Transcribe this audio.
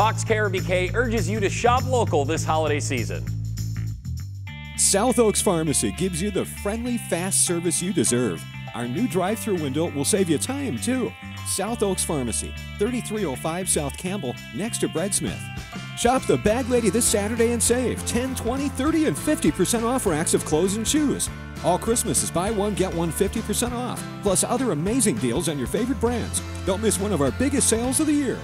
Fox KRBK urges you to shop local this holiday season. South Oaks Pharmacy gives you the friendly, fast service you deserve. Our new drive through window will save you time, too. South Oaks Pharmacy, 3305 South Campbell, next to Breadsmith. Shop the Bag Lady this Saturday and save 10, 20, 30, and 50% off racks of clothes and shoes. All Christmas is buy one, get one 50% off, plus other amazing deals on your favorite brands. Don't miss one of our biggest sales of the year.